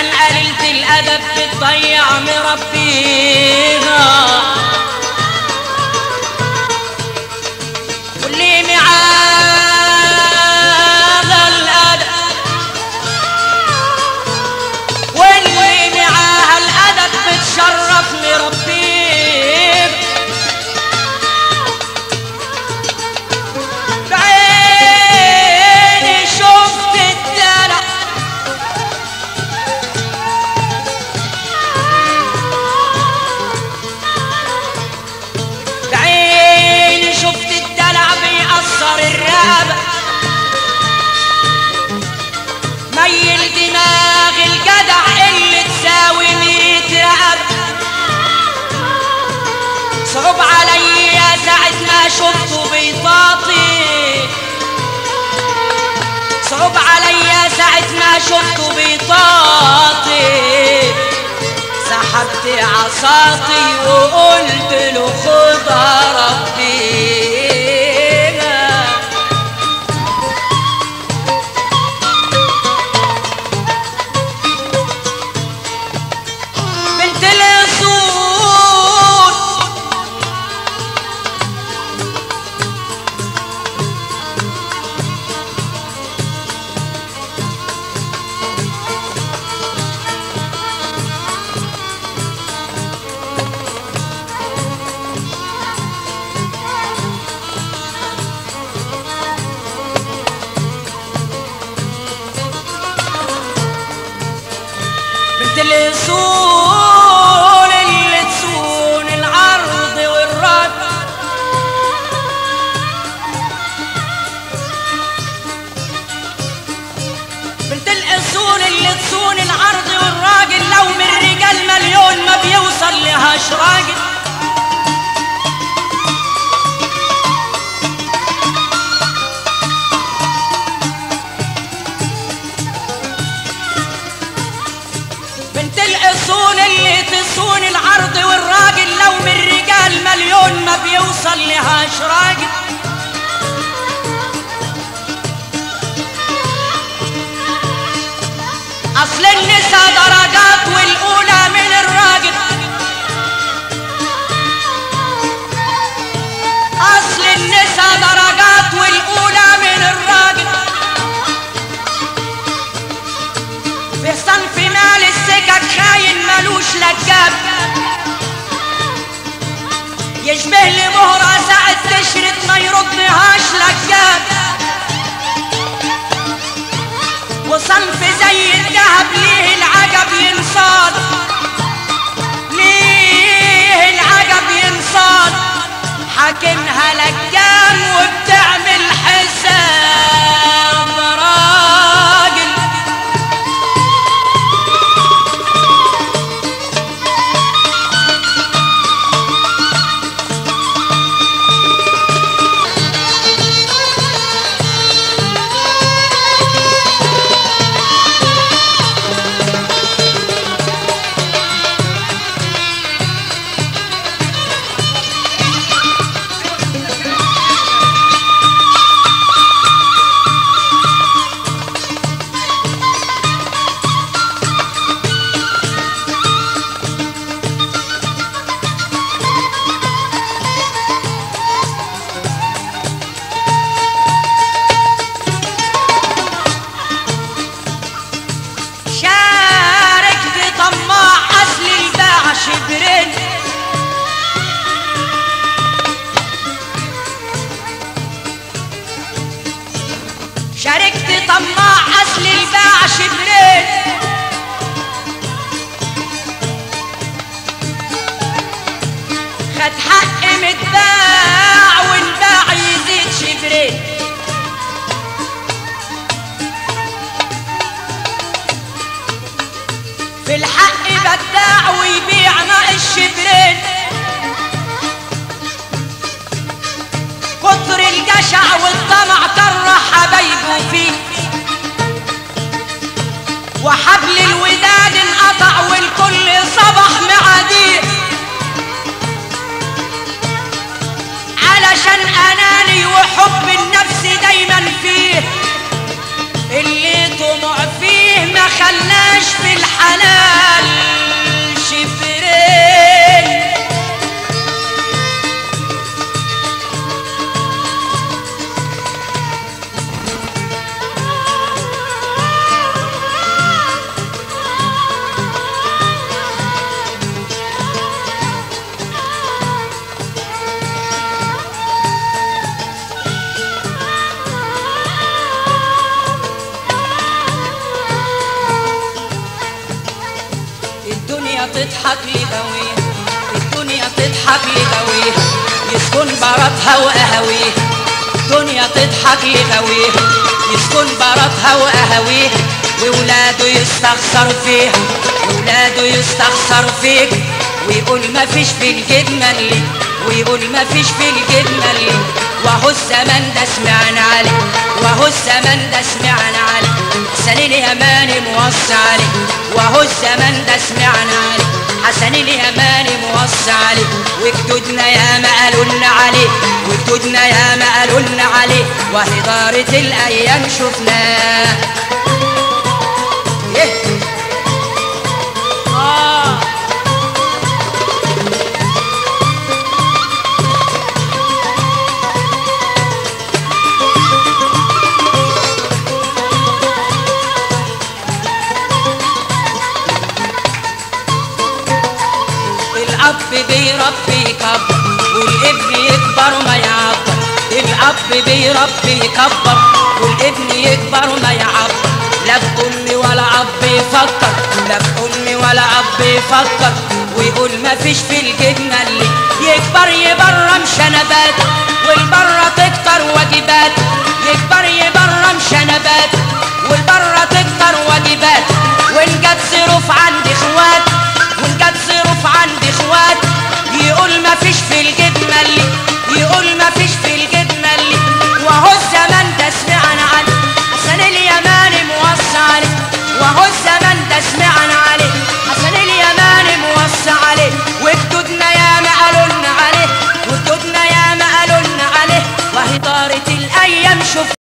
علشان قليلة الأدب بتضيع مربيها شفته بيطاطي صعب عليا ساعة ما شفته بيطاطي سحبت عصاتي وقلت له خد ربي. العرض والراجل لو من رجال مليون ما بيوصل لهاش راجل بنت الأصول اللي تصون العرض والراجل لو من رجال مليون ما بيوصل لهاش راجل I like شاركت طماع أصل الباع شبرين خد حق متباع والباع يزيد شبرين في الحق بداع ويبيع ناقص شبرين كتر الجشع والطمع تضحك لدويها الدنيا تضحك لدويها يسكن براتها وقهويها الدنيا تضحك لغويها يسكن براتها وقهويها وولاده يستخسر فيها وولاده يستخسر فيك. ويقول ما فيش في الجبنة اللي ويقول ما فيش في الجبنة اللي وهو الزمن ده سمعنا عليه وهو الزمن ده سمعنا عليه. حسن اليماني موصي عليه وهو الزمن ده سمعنا عليه حسن اليماني موصي عليه وجدودنا يا ما قالوا لنا عليه وجدودنا يا ما قالوا لنا وهي دارت الأيام شفناه بيربي يكبر والابن يكبر ما يعبر. الاب بيربي يكبر والابن يكبر ما يعبر. لا امي ولا أب يفكر لا امي ولا أب يفكر ويقول ما فيش في الجبنه اللي يكبر يبرم شنبات